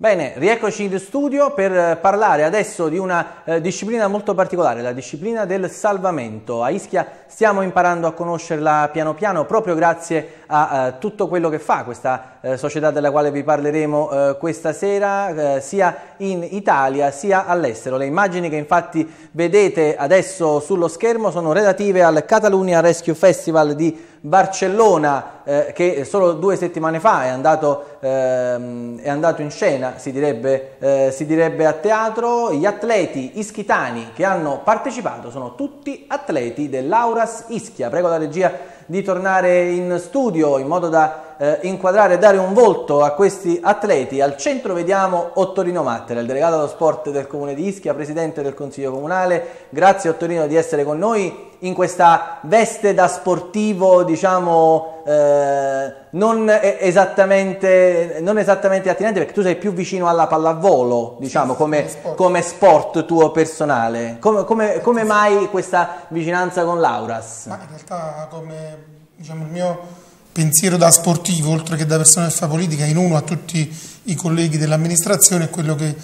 Bene, rieccoci in studio per eh, parlare adesso di una eh, disciplina molto particolare, la disciplina del salvamento. A Ischia stiamo imparando a conoscerla piano piano proprio grazie a eh, tutto quello che fa questa eh, società della quale vi parleremo eh, questa sera, eh, sia in Italia sia all'estero. Le immagini che infatti vedete adesso sullo schermo sono relative al Catalunya Rescue Festival di Barcellona eh, che solo due settimane fa è andato, ehm, è andato in scena, si direbbe, eh, si direbbe, a teatro. Gli atleti ischitani che hanno partecipato sono tutti atleti dell'Auras Ischia. Prego la regia di tornare in studio in modo da eh, inquadrare e dare un volto a questi atleti. Al centro vediamo Ottorino Mattera, il delegato allo sport del Comune di Ischia, presidente del Consiglio Comunale. Grazie Ottorino di essere con noi in questa veste da sportivo, diciamo, eh, non, esattamente, non, esattamente, attinente, perché tu sei più vicino alla pallavolo, diciamo, sì, come, sport. come, sport. tuo personale. Come, come, come mai questa vicinanza con l'Auras? Ma in realtà come diciamo, il mio pensiero da sportivo, oltre che da persona che fa politica, in uno a tutti i colleghi dell'amministrazione, è quello che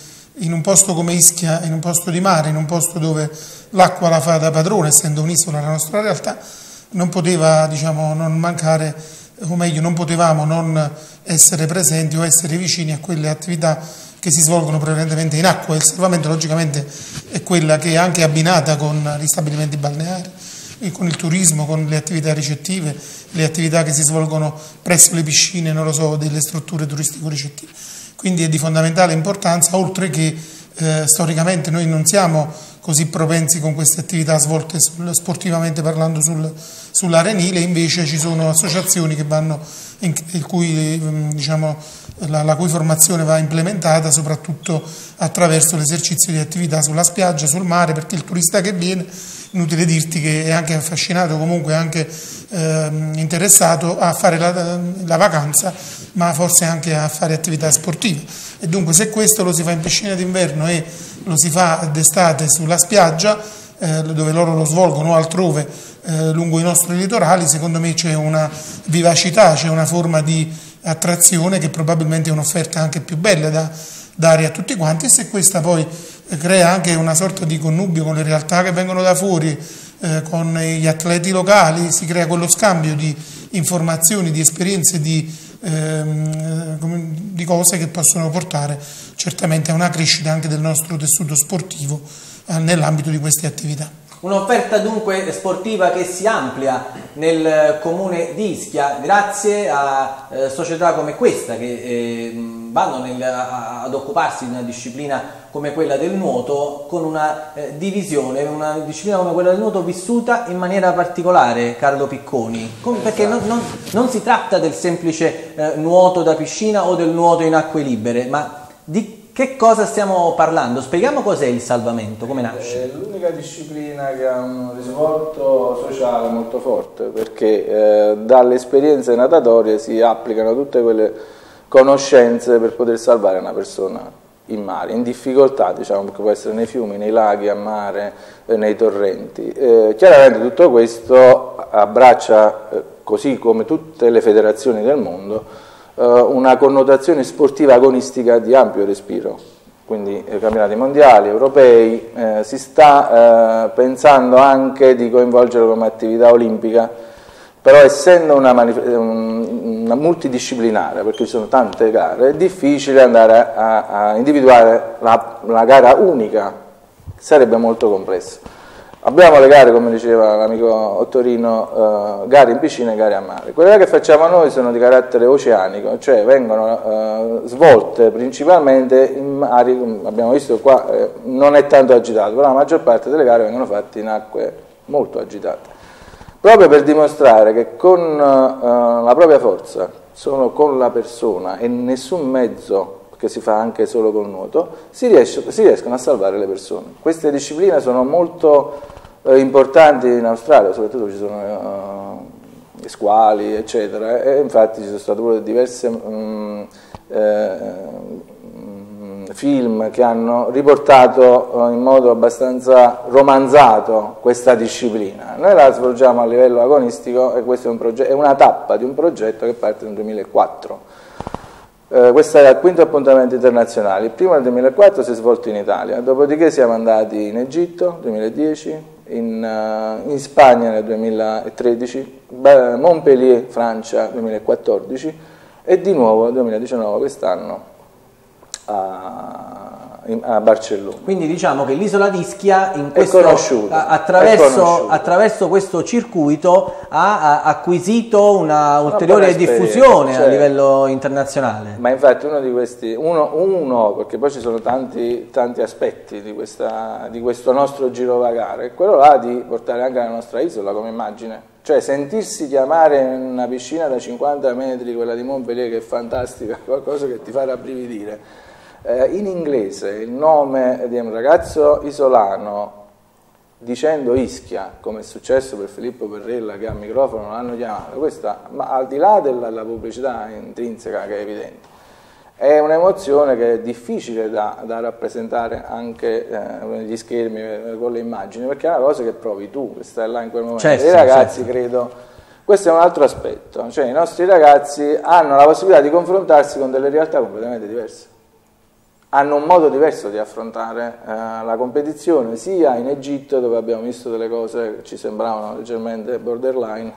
in un posto come Ischia, in un posto di mare, in un posto dove l'acqua la fa da padrone, essendo un'isola la nostra realtà, non poteva diciamo, non mancare, o meglio, non potevamo non essere presenti o essere vicini a quelle attività che si svolgono prevalentemente in acqua. Il salvamento logicamente è quella che è anche abbinata con gli stabilimenti balneari con il turismo, con le attività ricettive, le attività che si svolgono presso le piscine, non lo so, delle strutture turistico-ricettive. Quindi è di fondamentale importanza, oltre che eh, storicamente noi non siamo così propensi con queste attività svolte sul, sportivamente parlando sul, sull'arenile, invece ci sono associazioni vanno, in, in cui, mm, diciamo, la, la, cui formazione va implementata soprattutto attraverso l'esercizio di attività sulla spiaggia, sul mare, perché il turista che viene inutile dirti che è anche affascinato, comunque anche eh, interessato a fare la, la, vacanza, ma forse anche a fare attività sportive. E dunque se questo lo si fa in piscina d'inverno e lo si fa d'estate sulla spiaggia, eh, dove loro lo svolgono o altrove eh, lungo i nostri litorali, secondo me c'è una vivacità, c'è una forma di attrazione che probabilmente è un'offerta anche più bella da dare a tutti quanti e se questa poi crea anche una sorta di connubio con le realtà che vengono da fuori, eh, con gli atleti locali, si crea quello scambio di informazioni, di esperienze, di, ehm, di cose che possono portare certamente a una crescita anche del nostro tessuto sportivo eh, nell'ambito di queste attività. Un'offerta dunque sportiva che si amplia nel comune di Ischia grazie a eh, società come questa che eh, vanno nel, a, ad occuparsi di una disciplina come quella del nuoto con una eh, divisione, una disciplina come quella del nuoto vissuta in maniera particolare, Carlo Picconi, Com perché esatto. non, non, non, si tratta del semplice eh, nuoto da piscina o del nuoto in acque libere, ma di che cosa stiamo parlando? Spieghiamo cos'è il salvamento, come nasce? È l'unica disciplina che ha un risvolto sociale molto forte perché eh, dalle esperienze natatorie si applicano tutte quelle conoscenze per poter salvare una persona in mare, in difficoltà, diciamo, perché può essere nei fiumi, nei laghi, a mare, eh, nei torrenti. Eh, chiaramente tutto questo abbraccia, eh, così come tutte le federazioni del mondo, eh, una connotazione sportiva agonistica di ampio respiro, quindi eh, campionati mondiali, europei, eh, si sta eh, pensando anche di coinvolgerlo come attività olimpica, però essendo una, una, multidisciplinare, perché ci sono tante gare, è difficile andare a, a individuare la, la gara unica, sarebbe molto complesso. Abbiamo le gare, come diceva l'amico Ottorino, eh, gare in piscina e gare a mare. Quelle che facciamo noi sono di carattere oceanico, cioè vengono eh, svolte principalmente in mari, abbiamo visto qua, eh, non è tanto agitato, però la maggior parte delle gare vengono fatte in acque molto agitate. Proprio per dimostrare che con eh, la propria forza, solo con la persona e nessun mezzo che si fa anche solo col nuoto, si, riesce, si riescono a salvare le persone. Queste discipline sono molto eh, importanti in Australia, soprattutto ci sono uh, squali, eccetera, e infatti ci sono state pure diverse um, eh, film che hanno riportato uh, in modo abbastanza romanzato questa disciplina. Noi la svolgiamo a livello agonistico e questa è, un è una tappa di un progetto che parte nel 2004 Eh, questo è il quinto appuntamento internazionale. Il primo nel 2004 si è svolto in Italia, dopodiché siamo andati in Egitto 2010, in, uh, in Spagna nel 2013, Montpellier, Francia 2014 e di nuovo nel 2019 quest'anno a a Barcellona. Quindi diciamo che l'isola di Ischia questo, attraverso, attraverso, questo circuito ha, acquisito una ulteriore una diffusione cioè, a livello internazionale. Ma infatti uno di questi, uno, uno perché poi ci sono tanti, tanti aspetti di, questa, di questo nostro girovagare, è quello là di portare anche la nostra isola come immagine. Cioè sentirsi chiamare in una piscina da 50 metri, quella di Montpellier che è fantastica, qualcosa che ti fa rabbrividire eh, in inglese il nome di un ragazzo isolano dicendo Ischia, come è successo per Filippo Perrella che al microfono l'hanno chiamato, questa, ma al di là della, pubblicità intrinseca che è evidente, è un'emozione che è difficile da, da rappresentare anche eh, negli schermi, eh, con le immagini, perché è una cosa che provi tu, che stai là in quel momento. Certo, I ragazzi certo. credo, questo è un altro aspetto, cioè i nostri ragazzi hanno la possibilità di confrontarsi con delle realtà completamente diverse hanno un modo diverso di affrontare eh, la competizione, sia in Egitto dove abbiamo visto delle cose che ci sembravano leggermente borderline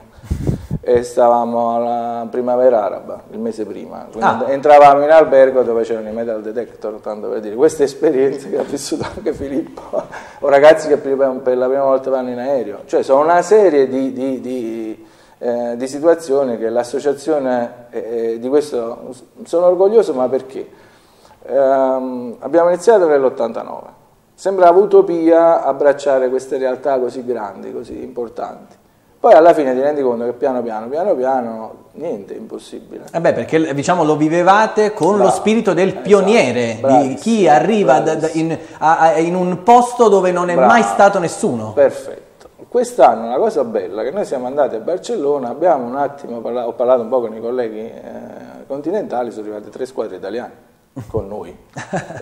e stavamo alla primavera araba, il mese prima, ah. entravamo in albergo dove c'erano i metal detector, tanto per dire, queste esperienze che ha vissuto anche Filippo, o ragazzi che per la prima volta vanno in aereo, cioè sono una serie di, di, di, eh, di situazioni che l'associazione, eh, di questo sono orgoglioso, ma perché? Ehm, abbiamo iniziato nell'89. Sembrava utopia abbracciare queste realtà così grandi, così importanti. Poi alla fine ti rendi conto che piano piano, piano piano, niente è impossibile. Eh beh, perché diciamo, lo vivevate con Bravo, lo spirito del esatto, pioniere, di chi arriva da, da, in, a, in, un posto dove non è Bravo, mai stato nessuno. Perfetto. Quest'anno una cosa bella, che noi siamo andati a Barcellona, abbiamo un attimo, parlato, ho parlato un po' con i colleghi eh, continentali, sono arrivate tre squadre italiane con noi.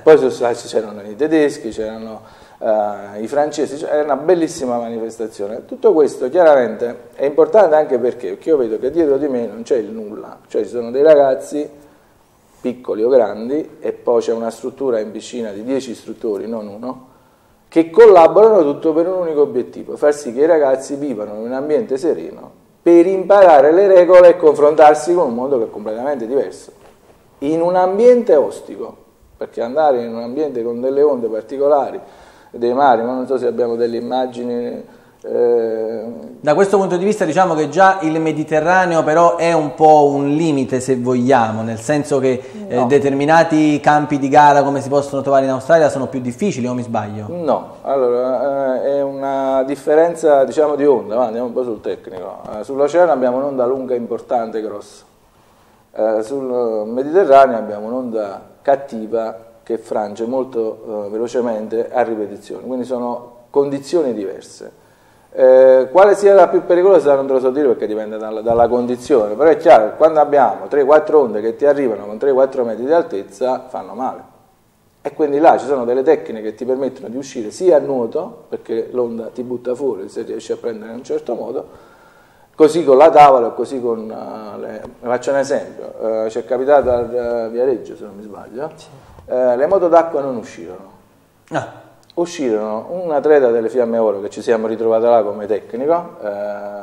Poi c'erano i tedeschi, c'erano uh, i francesi, era una bellissima manifestazione. Tutto questo chiaramente è importante anche perché, perché io vedo che dietro di me non c'è il nulla, cioè ci sono dei ragazzi piccoli o grandi e poi c'è una struttura in piscina di 10 istruttori, non uno, che collaborano tutto per un unico obiettivo, far sì che i ragazzi vivano in un ambiente sereno per imparare le regole e confrontarsi con un mondo che è completamente diverso in un ambiente ostico, perché andare in un ambiente con delle onde particolari, dei mari, ma non so se abbiamo delle immagini... Eh... Da questo punto di vista diciamo che già il Mediterraneo però è un po' un limite se vogliamo, nel senso che eh, no. eh, determinati campi di gara come si possono trovare in Australia sono più difficili o mi sbaglio? No, allora eh, è una differenza diciamo di onda, ma andiamo un po' sul tecnico. Eh, sull'oceano abbiamo un'onda lunga importante, grossa eh, sul Mediterraneo abbiamo un'onda cattiva che frange molto eh, velocemente a ripetizione, quindi sono condizioni diverse. Eh, quale sia la più pericolosa non te lo so dire perché dipende dalla, dalla condizione, però è chiaro che quando abbiamo 3-4 onde che ti arrivano con 3-4 metri di altezza fanno male. E quindi là ci sono delle tecniche che ti permettono di uscire sia a nuoto, perché l'onda ti butta fuori se riesci a prendere in un certo modo, Così con la tavola, così con uh, le... faccio un esempio, uh, ci è capitato a uh, Viareggio se non mi sbaglio, sì. le moto d'acqua non uscirono. Ah. Uscirono un atleta delle Fiamme Oro che ci siamo ritrovati là come tecnico,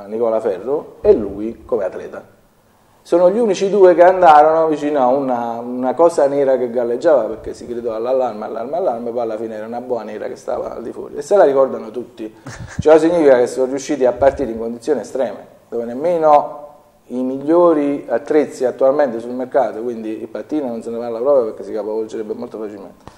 Nicola Ferro, e lui come atleta. Sono gli unici due che andarono vicino a una, una cosa nera che galleggiava perché si gridò all'allarme, allarme, allarme, poi alla fine era una buona nera che stava al di fuori. E se la ricordano tutti. Ciò significa che sono riusciti a partire in condizioni estreme dove nemmeno i migliori attrezzi attualmente sul mercato, quindi il pattino non se ne parla proprio perché si capovolgerebbe molto facilmente.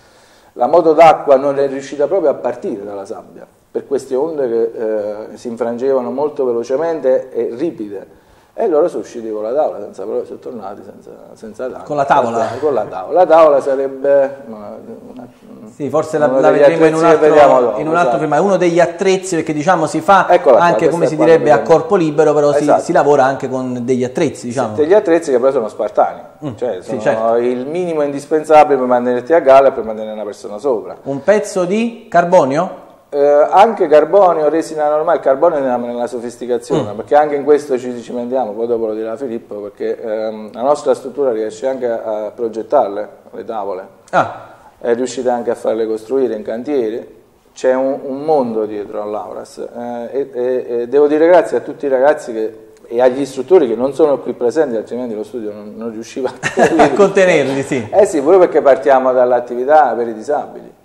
La moto d'acqua non è riuscita proprio a partire dalla sabbia per queste onde che eh, si infrangevano molto velocemente e ripide e loro sono usciti con la tavola, senza però sono tornati senza, senza danno. Con la tavola? Con la tavola. La tavola sarebbe... Una, una, sì, forse la, la vedremo in un altro, dopo, in un altro esatto. uno degli attrezzi, perché diciamo si fa Eccola anche qua, come si direbbe a corpo libero, però esatto. si, si, lavora anche con degli attrezzi, diciamo. Sì, degli attrezzi che però sono spartani, mm, cioè sono sì, certo. il minimo indispensabile per mantenerti a galla e per mantenere una persona sopra. Un pezzo di carbonio? Eh, anche carbonio, resina normale, il carbonio andiamo nella sofisticazione, mm. perché anche in questo ci cimentiamo, poi dopo lo dirà Filippo, perché ehm, la nostra struttura riesce anche a, a progettarle, le tavole, ah. è riuscita anche a farle costruire in cantieri, c'è un, un, mondo dietro all'Auras eh, e, e, e, devo dire grazie a tutti i ragazzi che, e agli istruttori che non sono qui presenti, altrimenti lo studio non, non riusciva a contenerli. Sì. Eh sì, pure perché partiamo dall'attività per i disabili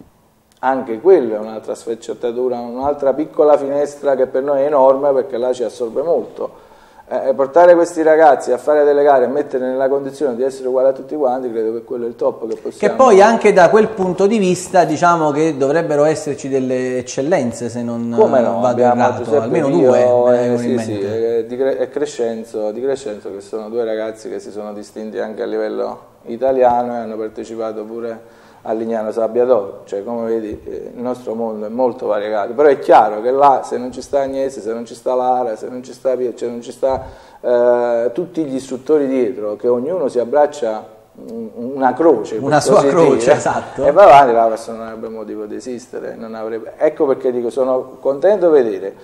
anche quello è un'altra sfaccettatura, un'altra piccola finestra che per noi è enorme perché là ci assorbe molto. Eh, portare questi ragazzi a fare delle gare e metterli nella condizione di essere uguali a tutti quanti, credo che quello è il top che possiamo... Che poi anche da quel punto di vista diciamo che dovrebbero esserci delle eccellenze se non Come no, vado errato, almeno Dio, due. Eh, sì, sì, e, e Crescenzo, di Crescenzo che sono due ragazzi che si sono distinti anche a livello italiano e hanno partecipato pure a Lignano Sabbiadoro, cioè come vedi eh, il nostro mondo è molto variegato, però è chiaro che là se non ci sta Agnese, se non ci sta Lara, se non ci sta, cioè non ci sta eh, tutti gli istruttori dietro, che ognuno si abbraccia una croce, una sua croce, dire, esatto. e va avanti, la persona non avrebbe motivo di esistere, avrebbe... ecco perché dico, sono contento di vedere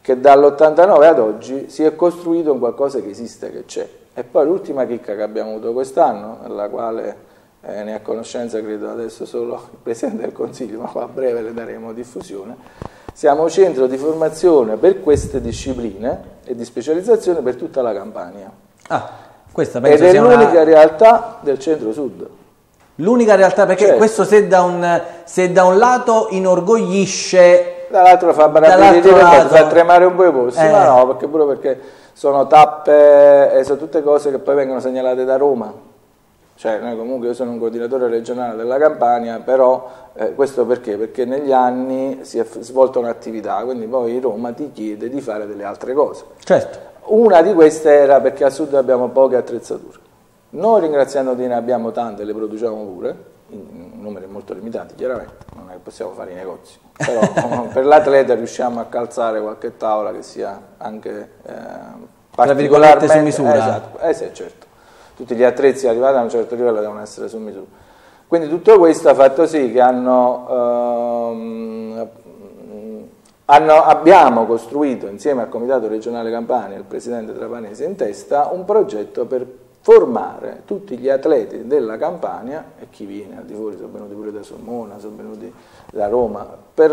che dall'89 ad oggi si è costruito un qualcosa che esiste, che c'è. E poi l'ultima chicca che abbiamo avuto quest'anno, nella quale eh, ne ha conoscenza credo adesso solo il Presidente del Consiglio, ma a breve le daremo diffusione. Siamo centro di formazione per queste discipline e di specializzazione per tutta la Campania. Ah, questa penso Ed è l'unica una... realtà del centro-sud. L'unica realtà, perché certo. questo se da, un, se da un lato inorgoglisce dall'altro fa barabellire, fa tremare un po' i polsi, eh. ma no, perché pure perché sono tappe e sono tutte cose che poi vengono segnalate da Roma cioè, noi comunque io sono un coordinatore regionale della Campania, però eh, questo perché? Perché negli anni si è svolta un'attività, quindi poi Roma ti chiede di fare delle altre cose. Certo. Una di queste era perché a sud abbiamo poche attrezzature. Noi ringraziando Dina abbiamo tante, le produciamo pure, in numeri molto limitati chiaramente, non è che possiamo fare i negozi, però per l'atleta riusciamo a calzare qualche tavola che sia anche eh, particolarmente... su misura. Esatto, eh sì, certo tutti gli attrezzi arrivati a un certo livello devono essere su misura. Quindi tutto questo ha fatto sì che hanno, ehm, hanno, abbiamo costruito insieme al Comitato regionale Campania e il Presidente Trapanese in testa un progetto per formare tutti gli atleti della Campania e chi viene al di fuori, sono venuti pure da Sormona, sono venuti da Roma, per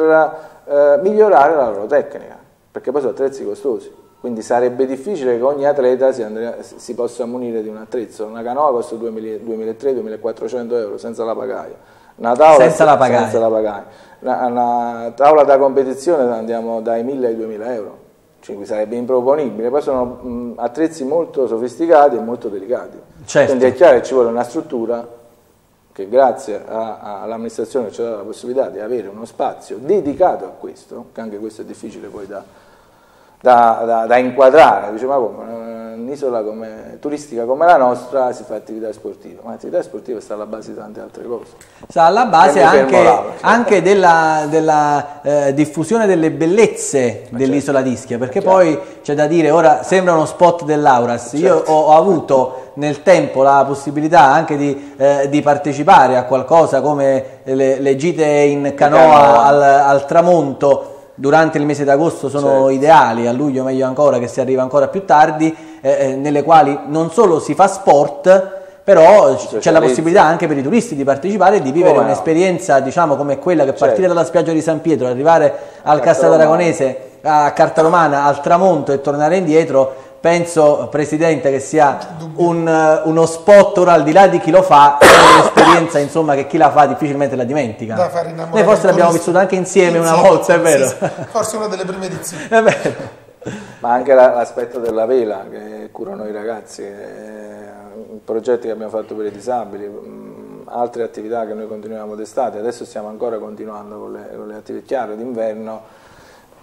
eh, migliorare la loro tecnica, perché poi sono attrezzi costosi. Quindi sarebbe difficile che ogni atleta si, andrea, si possa munire di un attrezzo. Una canoa costa 2.300-2.400 euro senza la pagaia. Una tavola senza la pagaia. Senza la pagaia. Una, una, tavola da competizione andiamo dai 1.000 ai 2.000 euro. Cioè, sarebbe improponibile. Poi sono mh, attrezzi molto sofisticati e molto delicati. Certo. Quindi è chiaro che ci vuole una struttura che grazie all'amministrazione ci ha dato la possibilità di avere uno spazio dedicato a questo, che anche questo è difficile poi da da, da, da inquadrare, dice ma come, un'isola come, turistica come la nostra si fa attività sportiva, ma l'attività sportiva sta alla base di tante altre cose. Sta alla base anche, là, cioè. anche, della, della eh, diffusione delle bellezze dell'isola certo. d'Ischia, perché certo. poi c'è da dire, ora sembra uno spot dell'Auras, certo. io ho, ho, avuto nel tempo la possibilità anche di, eh, di partecipare a qualcosa come le, le gite in canoa, canoa. Al, al tramonto, durante il mese d'agosto sono certo. ideali, a luglio meglio ancora che si arriva ancora più tardi, eh, eh nelle quali non solo si fa sport, però c'è la possibilità anche per i turisti di partecipare e di vivere oh, un'esperienza diciamo come quella che partire certo. dalla spiaggia di San Pietro, arrivare al Castel Aragonese, a Cartaromana, al tramonto e tornare indietro penso Presidente che sia un, uh, uno spot ora al di là di chi lo fa, è un'esperienza insomma che chi la fa difficilmente la dimentica. Noi forse l'abbiamo vissuta anche insieme, una volta, è vero? Sì, forse una delle prime edizioni. È vero. Ma anche l'aspetto della vela che curano i ragazzi, eh, progetti che abbiamo fatto per i disabili, mh, altre attività che noi continuiamo d'estate, adesso stiamo ancora continuando con le, con le attività chiare d'inverno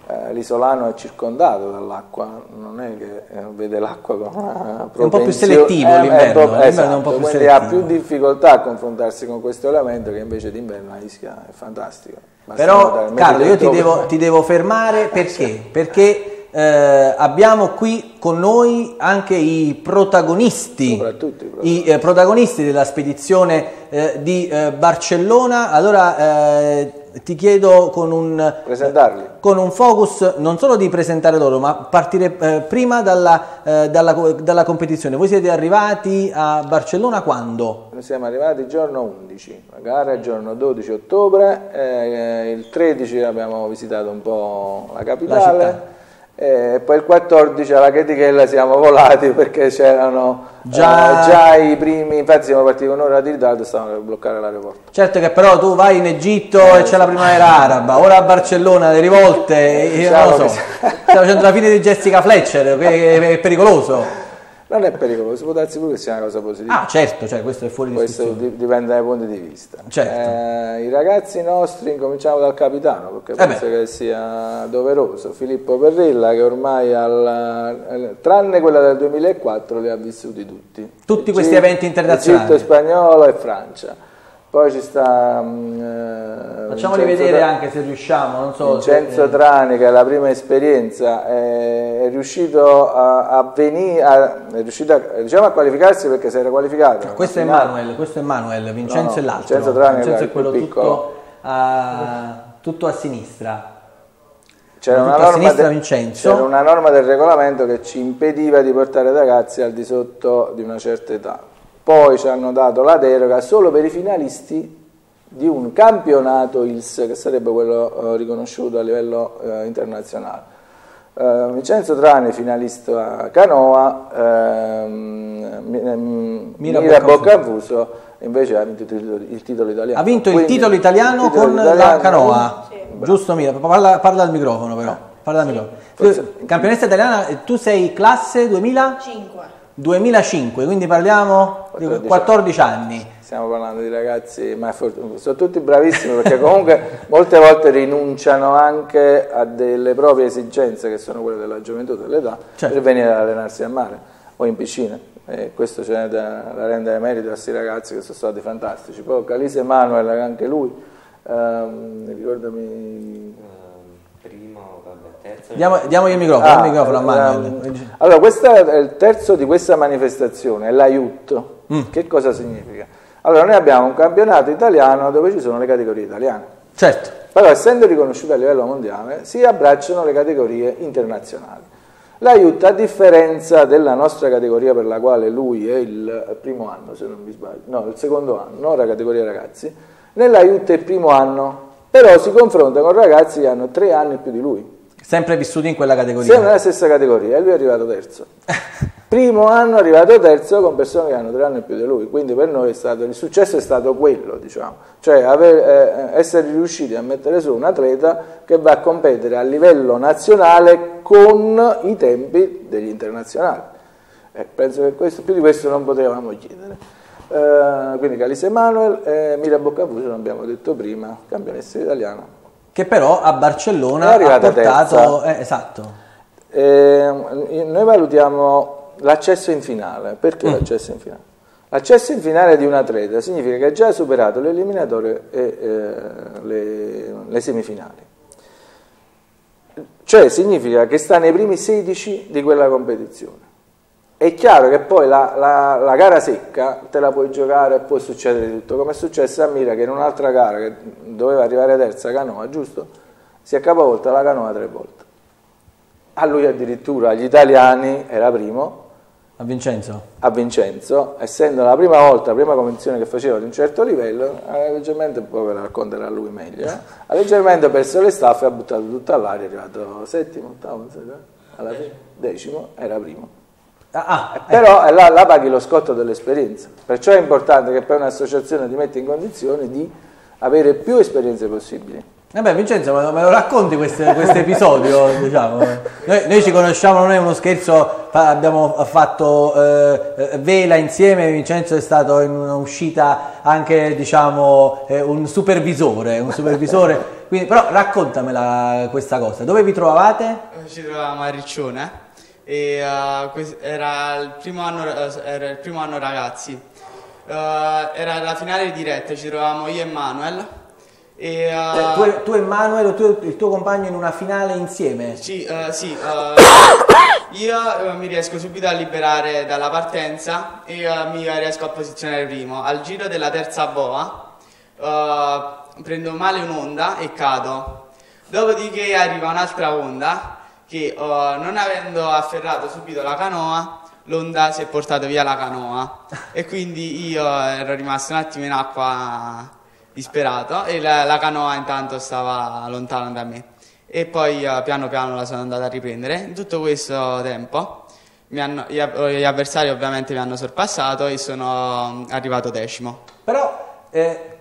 eh, l'isolano è circondato dall'acqua, non è che eh, vede l'acqua con una propensione... È un po' più selettivo eh, l'inverno, esatto, è un po' più quindi selettivo. ha più difficoltà a confrontarsi con questo elemento che invece d'inverno a Ischia è fantastico. Basta Però Carlo io ti devo, ti devo, fermare perché? Perché eh, abbiamo qui con noi anche i protagonisti, i eh, protagonisti della spedizione eh, di eh, Barcellona. Allora ti chiedo con un, Presentarli. con un focus non solo di presentare loro, ma partire eh, prima dalla, eh, dalla, dalla competizione. Voi siete arrivati a Barcellona quando? Noi siamo arrivati giorno 11, la gara è il giorno 12 ottobre, eh, il 13 abbiamo visitato un po' la capitale e poi il 14 alla Chetichella siamo volati perché c'erano Già- eh, già i primi, infatti siamo partiti con un'ora di ritardo e stavano per bloccare l'aeroporto. Certo che però tu vai in Egitto e c'è la primavera araba, ora a Barcellona le rivolte, io non lo so, Diciamo stai facendo la fine di Jessica Fletcher, che è pericoloso. Non è pericoloso, può darsi pure che sia una cosa positiva. Ah certo, cioè questo è fuori Questo discussione. di- dipende dai punti di vista. Certo. Eh, I ragazzi nostri, incominciamo dal capitano, perché Eh penso che sia doveroso. Filippo Perrilla, che ormai, al- tranne quella del 2004, li ha vissuti tutti. Tutti questi eventi internazionali. Egitto, Spagnolo e Francia. Poi ci sta... mm, eh, Facciamoli Vincenzo vedere Tra- anche se riusciamo, non so. se- Vincenzo Trani, che è la prima esperienza, è, è riuscito a, a venire, a- è riuscito a, diciamo a qualificarsi perché si era qualificato. Questo è. Manuel, questo è Manuel, Vincenzo No, no, è l'altro. Vincenzo Trani Vincenzo è quello tutto a, tutto a sinistra. C'era una, de- Vincenzo. c'era una norma del regolamento che ci impediva di portare ragazzi al di sotto di una certa età. Poi ci hanno dato la deroga solo per i finalisti di un campionato ILS, che sarebbe quello eh, riconosciuto a livello eh, internazionale. Eh, Vincenzo Trani, finalista a canoa, ehm, Mi- ehm, Mira Mira, Boccafuso. Invece ha vinto il titolo, il titolo italiano. Ha vinto il Quindi, titolo italiano il titolo con la italiano- canoa. Giusto Mira, parla, parla al microfono però. Parla al microfono. Tu, campionessa italiana, tu sei classe 2000? 5. 2005, quindi parliamo di 14 14 anni. Stiamo parlando di ragazzi, ma sono tutti bravissimi perché comunque molte volte rinunciano anche a delle proprie esigenze che sono quelle della gioventù, dell'età, Certo. per venire ad allenarsi al mare o in piscina. E questo c'è da, da rendere merito a questi ragazzi che sono stati fantastici. Poi Calise Emanuel, anche lui, ehm, ricordami... Diamo, diamogli il microfono, Ah, il microfono a ehm, Manuel. allora, questo è il terzo di questa manifestazione, è l'aiut. Mm. Che cosa significa? Allora, noi abbiamo un campionato italiano dove ci sono le categorie italiane. Certo, Però, essendo riconosciute a livello mondiale, si abbracciano le categorie internazionali. L'aiut, a differenza della nostra categoria per la quale lui è il primo anno, se non mi sbaglio, no, il secondo anno, la categoria ragazzi, nell'aiut è il primo anno, però si confronta con ragazzi che hanno tre anni più di lui. Sempre vissuti in quella categoria. nella stessa categoria e lui è arrivato terzo. Primo anno è arrivato terzo con persone che hanno tre anni più di lui, quindi per noi è stato, il successo è stato quello, diciamo, cioè aver- eh, essere riusciti a mettere su un atleta che va a competere a livello nazionale con i tempi degli internazionali. Eh, penso che questo, più di questo non potevamo chiedere. Eh, quindi Calise Emanuel e Mira Boccafuso, come abbiamo detto prima, campionessa italiana. Che però a Barcellona ha portato... eh, esatto. Eh, noi valutiamo l'accesso in finale. Mm. Perché l'accesso in finale? L'accesso in finale di un atleta significa che ha già superato le eliminatorie e eh, le, le semifinali. Cioè significa che sta nei primi 16 di quella competizione. È chiaro che poi la, la- la gara secca te la puoi giocare e può succedere di tutto, come è successo a Mira che in un'altra gara che doveva arrivare terza canoa, giusto? Si è capovolta la canoa tre volte. A lui addirittura, agli italiani, era primo, A Vincenzo. a Vincenzo, essendo la prima volta, la prima competizione che faceva di un certo livello, ha leggermente, poi ve la racconterà lui meglio, eh, ha leggermente perso le staffe, ha buttato tutto all'aria, è arrivato settimo, ottavo, alla fine, decimo, era primo. Ah, ah, Eh, Però eh, là, là paghi lo scotto dell'esperienza, perciò è importante che poi un'associazione ti metta in condizione di avere più esperienze possibili. Vabbè Vincenzo, me lo, me lo racconti questo episodio? diciamo? noi, noi ci conosciamo, non è uno scherzo, abbiamo fatto eh, eh, vela insieme, Vincenzo è stato in un'uscita anche diciamo eh, un supervisore, un supervisore quindi, però raccontamela questa cosa, dove vi trovavate? Ci trovavamo a Riccione e quest- era, il primo anno, eh, era il primo anno ragazzi. Eh, era la finale diretta, ci trovavamo io e Manuel. E, Eh, tu, e- tu e Manuel, tu il tuo compagno in una finale insieme? Sì, sì, io mi riesco subito a liberare dalla partenza e mi riesco a posizionare primo. Al giro della terza boa, prendo male un'onda e cado. Dopodiché arriva un'altra onda che uh, non avendo afferrato subito la canoa, l'onda si è portata via la canoa e quindi io ero rimasto un attimo in acqua disperato e la, la canoa intanto stava lontano da me e poi uh, piano piano la sono andata a riprendere. In tutto questo tempo hanno, gli, gli, avversari ovviamente mi hanno sorpassato e sono arrivato decimo. Però eh,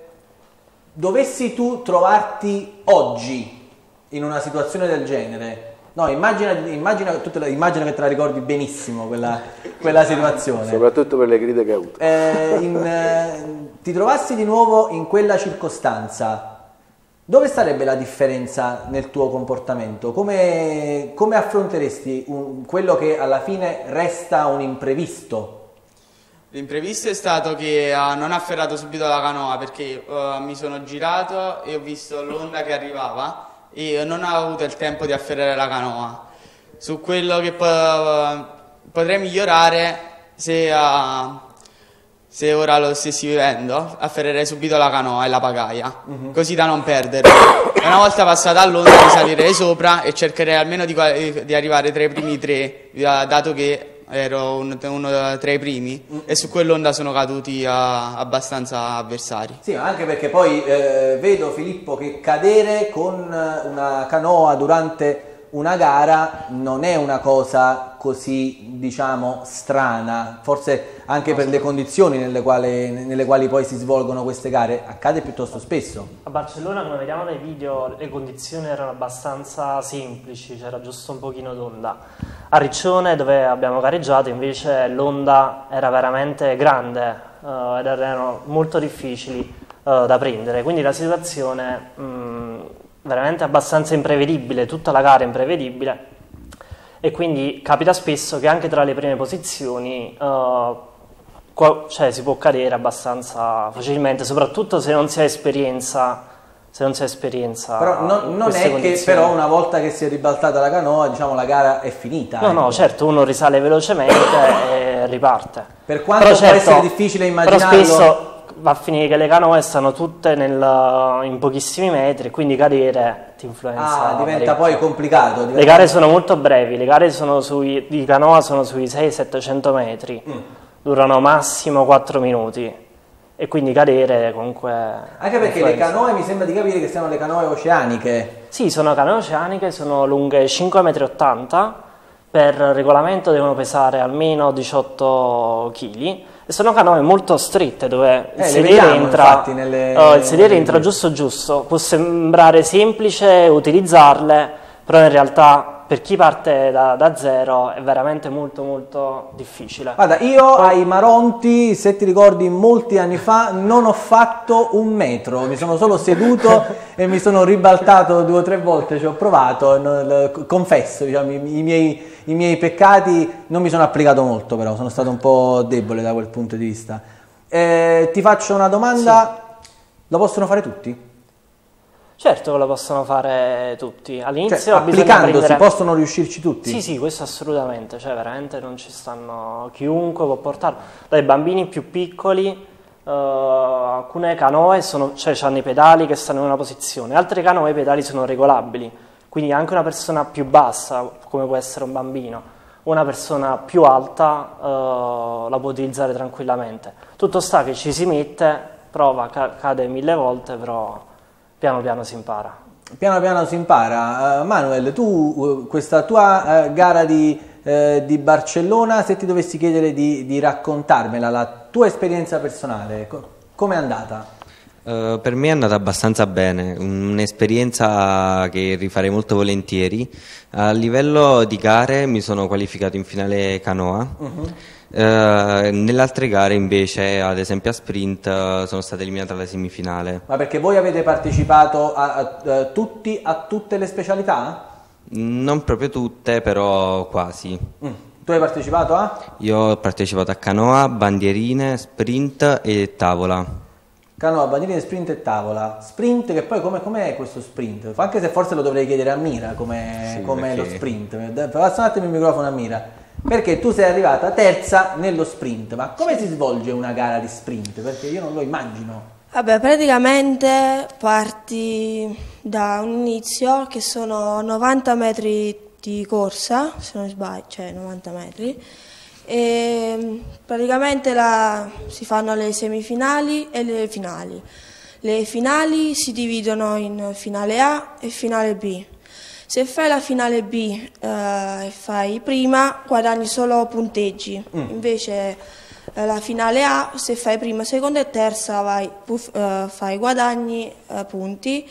dovessi tu trovarti oggi in una situazione del genere, No, immagina, immagina, la, immagina, che te la ricordi benissimo quella, quella situazione. Soprattutto per le grida che hai avuto. Eh, in, eh, ti trovassi di nuovo in quella circostanza, dove sarebbe la differenza nel tuo comportamento? Come, come affronteresti un, quello che alla fine resta un imprevisto? L'imprevisto è stato che uh, non ha afferrato subito la canoa perché uh, mi sono girato e ho visto l'onda che arrivava io non ho avuto il tempo di afferrare la canoa. Su quello che po potrei migliorare se, uh, se, ora lo stessi vivendo, afferrerei subito la canoa e la pagaia, uh mhm. -huh. così da non perdere. Una volta passata all'onda risalirei sopra e cercherei almeno di, di arrivare tra i primi tre, dato che ero un, uno tra i primi mm. e su quell'onda sono caduti a, abbastanza avversari. Sì, anche perché poi eh, vedo Filippo che cadere con una canoa durante una gara non è una cosa così, diciamo, strana, forse anche per le condizioni nelle quali, nelle quali, poi si svolgono queste gare, accade piuttosto spesso. A Barcellona, come vediamo nei video, le condizioni erano abbastanza semplici, c'era giusto un pochino d'onda. A Riccione, dove abbiamo gareggiato, invece l'onda era veramente grande uh, ed erano molto difficili uh, da prendere, quindi la situazione... Mh, veramente abbastanza imprevedibile, tutta la gara è imprevedibile e quindi capita spesso che anche tra le prime posizioni uh, cioè, si può cadere abbastanza facilmente, soprattutto se non si ha esperienza. Se non si ha esperienza. Però non, non è condizioni. che però una volta che si è ribaltata la canoa, diciamo la gara è finita. No, ecco. no, certo, uno risale velocemente e riparte. Per quanto però, può certo, essere difficile immaginarlo. Però spesso va a finire che le canoe stanno tutte nel, in pochissimi metri, quindi cadere ti influenza. Ah, diventa parecchio. poi complicato. Diventa... Le gare sono molto brevi, le gare sui, di canoa sono sui 600-700 metri, mm. durano massimo 4 minuti e quindi cadere comunque... Anche perché influenza. le canoe mi sembra di capire che siano le canoe oceaniche. Sì, sono canoe oceaniche, sono lunghe 5,80 m, per regolamento devono pesare almeno 18 kg sono canoe molto strette dove eh, il sedere entra, nelle, oh, il sedere entra giusto giusto, può sembrare semplice utilizzarle, però in realtà per chi parte da, da, zero è veramente molto molto difficile. Guarda, io ai Maronti, se ti ricordi, molti anni fa non ho fatto un metro, mi sono solo seduto e mi sono ribaltato due o tre volte, ci ho provato, confesso, diciamo, i, i, miei, i miei peccati non mi sono applicato molto però, sono stato un po' debole da quel punto di vista. Eh, ti faccio una domanda, sì. lo possono fare tutti? Certo che lo possono fare tutti. All'inizio cioè, applicando prendere... possono riuscirci tutti? Sì, sì, questo assolutamente, cioè veramente non ci stanno chiunque può portarlo. Dai bambini più piccoli uh, alcune canoe sono, cioè hanno i pedali che stanno in una posizione, altre canoe i pedali sono regolabili, quindi anche una persona più bassa, come può essere un bambino, una persona più alta uh, la può utilizzare tranquillamente. Tutto sta che ci si mette, prova, ca cade mille volte, però piano piano si impara. Piano piano si impara. Uh, Manuel, tu uh, questa tua uh, gara di, di, Barcellona, se ti dovessi chiedere di, di raccontarmela, la tua esperienza personale, co- com'è andata? Uh, per me è andata abbastanza bene, un'esperienza che rifarei molto volentieri. A livello di gare mi sono qualificato in finale canoa. Uh-huh. Uh, nelle altre gare invece, ad esempio a sprint, uh, sono state eliminate alla semifinale. Ma perché voi avete partecipato a, a, a, tutti, a tutte le specialità? Non proprio tutte, però quasi. Mm. Tu hai partecipato a? Io ho partecipato a canoa, bandierine, sprint e tavola. Canoa, bandierine, sprint e tavola. Sprint, che poi come com'è questo sprint? Anche se forse lo dovrei chiedere a Mira come sì, perché... lo sprint. Passa un attimo il microfono a Mira perché tu sei arrivata terza nello sprint, ma come si svolge una gara di sprint? Perché io non lo immagino. Vabbè, praticamente parti da un inizio che sono 90 metri di corsa, se non sbaglio, cioè 90 metri, e praticamente la, si fanno le semifinali e le finali. Le finali si dividono in finale A e finale B. Se fai la finale B eh, e fai prima, guadagni solo punteggi. Mm. Invece eh, la finale A, se fai prima, seconda e terza, vai, puff, eh, fai guadagni eh, punti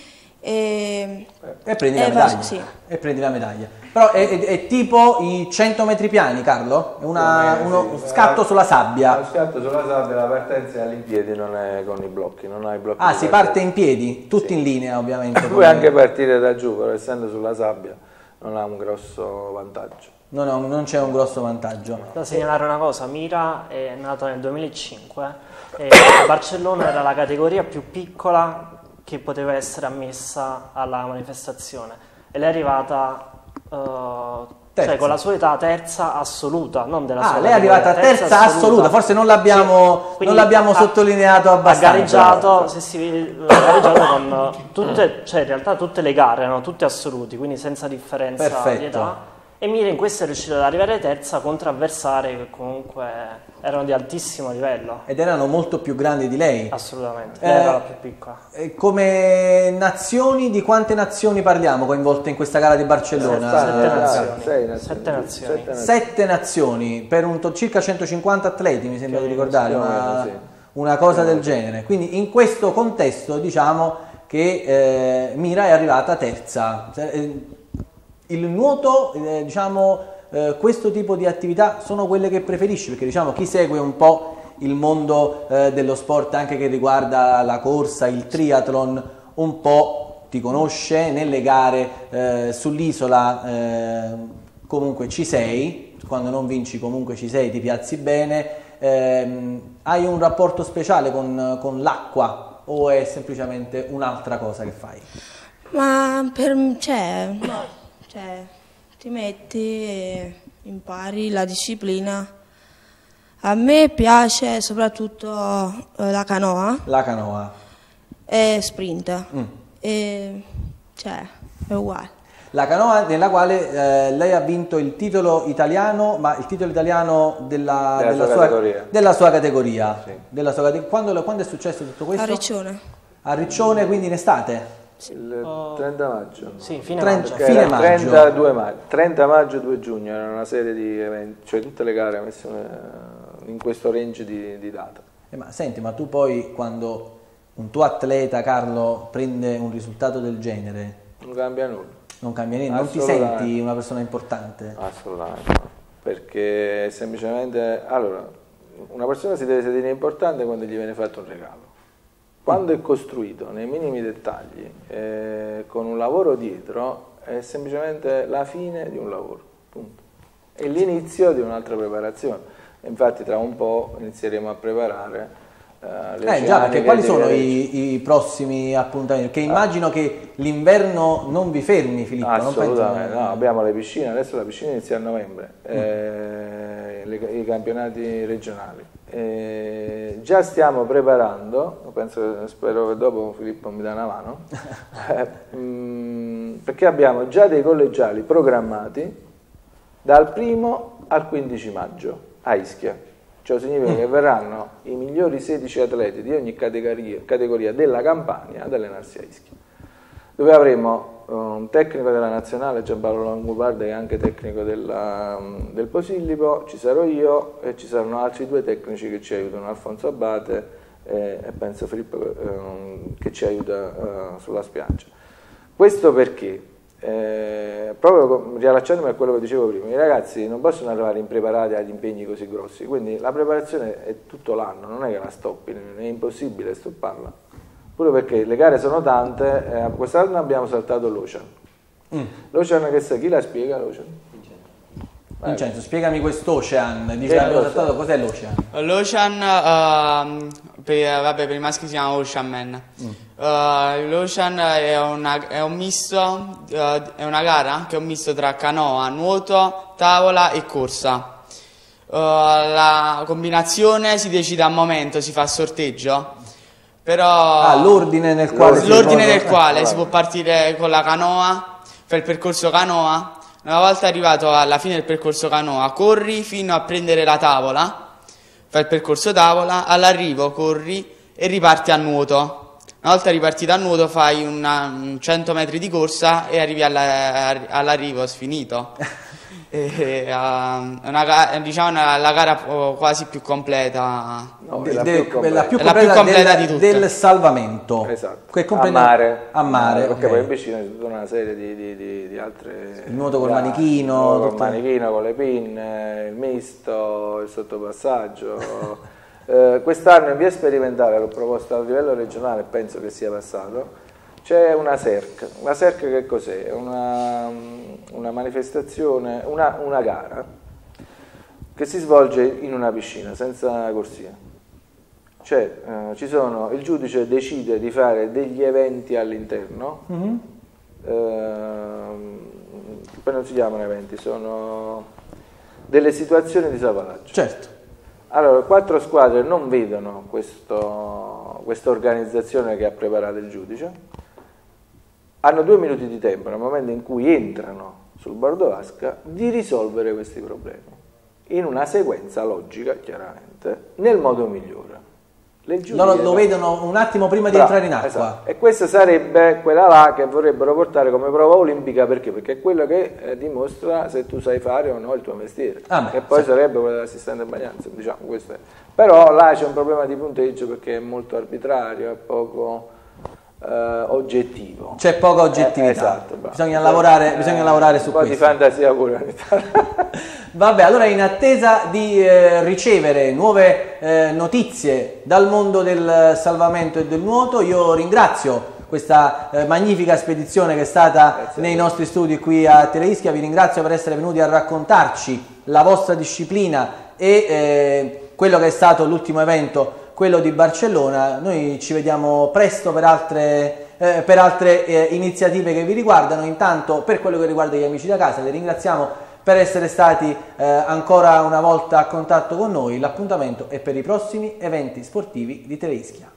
e, e, prendi e, medaglia, sì. e, prendi la medaglia. Però è, è, è, tipo i 100 metri piani, Carlo? È una, uno scatto sulla sabbia. Lo scatto sulla sabbia, la partenza è all'impiedi, non è con i blocchi. Non hai blocchi ah, si parte in piedi, tutti sì. in linea ovviamente. Puoi anche partire da giù, però essendo sulla sabbia non ha un grosso vantaggio. No, no, non c'è un grosso vantaggio. Da segnalare una cosa, Mira è nato nel 2005 e a Barcellona era la categoria più piccola che poteva essere ammessa alla manifestazione e lei è arrivata uh, cioè con la sua età terza assoluta, non della ah, sua lei è arrivata terza, terza assoluta. assoluta. forse non l'abbiamo, sì, non l'abbiamo ha, sottolineato abbastanza. Ha gareggiato, se si, ha gareggiato con tutte, cioè in realtà tutte le gare erano tutte assoluti, quindi senza differenza Perfetto. di età e Mira in questo è riuscito ad arrivare terza contro avversari che comunque erano di altissimo livello. Ed erano molto più grandi di lei. Assolutamente, lei eh, era la più piccola. Come nazioni, di quante nazioni parliamo coinvolte in questa gara di Barcellona? Sette, eh, nazioni. Sei nazioni. Sette nazioni. Sette nazioni. Sette nazioni per un to- circa 150 atleti, mi sembra che di ricordare, una, una cosa del genere. Quindi in questo contesto diciamo che eh, Mira è arrivata terza eh, il nuoto, eh, diciamo, eh, questo tipo di attività sono quelle che preferisci, perché diciamo chi segue un po' il mondo eh, dello sport anche che riguarda la corsa, il triathlon, un po' ti conosce, nelle gare eh, sull'isola eh, comunque ci sei, quando non vinci comunque ci sei, ti piazzi bene, ehm, hai un rapporto speciale con, con l'acqua o è semplicemente un'altra cosa che fai? Ma per cioè, cioè, ti metti e impari la disciplina. A me piace soprattutto eh, la canoa. La canoa. E sprint. Mm. E, cioè, è uguale. La canoa nella quale eh, lei ha vinto il titolo italiano, ma il titolo italiano della, della, della, sua, sua, categoria. Della sua categoria. Sì. Della sua categoria. Quando, quando, è successo tutto questo? A Riccione. A Riccione, quindi in estate? Il 30 maggio. Sì, fine 30, maggio. Fine maggio. 32 maggio. 30 maggio 2 giugno, era una serie di eventi, cioè tutte le gare messe in questo range di, di data. Eh, ma senti, ma tu poi quando un tuo atleta, Carlo, prende un risultato del genere... Non cambia nulla. Non cambia niente, non ti senti una persona importante? Assolutamente perché semplicemente... Allora, una persona si deve sentire importante quando gli viene fatto un regalo. Quando è costruito nei minimi dettagli, eh, con un lavoro dietro, è semplicemente la fine di un lavoro, punto. È l'inizio di un'altra preparazione. Infatti tra un po' inizieremo a preparare le eh, già, perché quali sono i, i, prossimi appuntamenti? Perché immagino che l'inverno non vi fermi, Filippo. Assolutamente, no, abbiamo le piscine, adesso la piscina inizia a novembre, mm. eh, le, i campionati regionali. Eh, già stiamo preparando, penso, spero che dopo Filippo mi dà una mano, eh, mh, mm, perché abbiamo già dei collegiali programmati dal primo al 15 maggio a Ischia. Ciò significa che verranno i migliori 16 atleti di ogni categoria, categoria della Campania ad allenarsi a Ischia, dove avremo un tecnico della nazionale, Gianpaolo Longobarda, che è anche tecnico della, del Posillipo, ci sarò io e ci saranno altri due tecnici che ci aiutano, Alfonso Abate e, e penso Filippo eh, che ci aiuta eh, sulla spiaggia. Questo perché? Eh, proprio riallacciandomi a quello che dicevo prima, i ragazzi non possono arrivare impreparati agli impegni così grossi, quindi la preparazione è tutto l'anno, non è che la stoppi, è impossibile stopparla pure perché le gare sono tante, eh, quest'anno abbiamo saltato l'Ocean. Mm. L'Ocean che sa, chi la spiega l'Ocean? Vincenzo, spiegami quest'Ocean, saltato, cos'è l'Ocean? L'Ocean, uh, per, vabbè, per i maschi si chiama Ocean Man. Mm. Uh, L'Ocean è, una, è, un misto, uh, è una gara che è un misto tra canoa, nuoto, tavola e corsa. Uh, la combinazione si decide al momento, si fa sorteggio Però Ah, l'ordine nel quale si l'ordine nel quale si può partire con la canoa, fai il percorso canoa. Una volta arrivato alla fine del percorso canoa, corri fino a prendere la tavola, fai il percorso tavola, all'arrivo corri e riparti a nuoto. Una volta ripartito a nuoto fai una, un 100 metri di corsa e arrivi alla- all'arrivo sfinito. È una, ga- è, diciamo una- la gara po- quasi più completa. No, De- la de- più la completa. più È la più completa, completa del, di tutte. del salvamento. Esatto. Che a comprende- mare. A mare, Perché ok. poi in piscina c'è tutta una serie di, di- di- di altre... Il nuoto col manichino, Il nuoto col manichino, con le pinne, il misto, il sottopassaggio. Eh, quest'anno in via sperimentale l'ho proposto a livello regionale penso che sia passato. C'è una SERC. La SERC che cos'è? È Una, una manifestazione, una, una gara che si svolge in una piscina senza corsia. Cioè, eh, ci sono, il giudice decide di fare degli eventi all'interno, Mhm. ehm, poi non si chiamano eventi, sono delle situazioni di salvataggio. Certo. Allora, quattro squadre non vedono questo- questa organizzazione che ha preparato il giudice, hanno due minuti di tempo nel momento in cui entrano sul bordo vasca di risolvere questi problemi in una sequenza logica, chiaramente, nel modo migliore. Le Loro lo vedono un attimo prima di Bravo, entrare in acqua. esatto. E questa sarebbe quella là che vorrebbero portare come prova olimpica perché? Perché è quello che eh, dimostra se tu sai fare o no il tuo mestiere. Ah, beh, e poi sì. sarebbe quella dell'assistente bagnanza, diciamo, questo è. Però là c'è un problema di punteggio perché è molto arbitrario, è poco eh, oggettivo. C'è poca Eh, oggettività. esatto, bravo. bisogna, lavorare, Eh, bisogna lavorare su Un po' di questo. fantasia pure. Vabbè, allora in attesa di eh, ricevere nuove eh, notizie dal mondo del salvamento e del nuoto, io ringrazio questa eh, magnifica spedizione che è stata Grazie nei nostri studi qui a Teleischia, vi ringrazio per essere venuti a raccontarci la vostra disciplina e eh, quello che è stato l'ultimo evento, quello di Barcellona. Noi ci vediamo presto per altre, eh, per altre eh, iniziative che vi riguardano. Intanto, per quello che riguarda gli amici da casa, li ringraziamo per essere stati eh, ancora una volta a contatto con noi. L'appuntamento è per i prossimi eventi sportivi di Teleischia.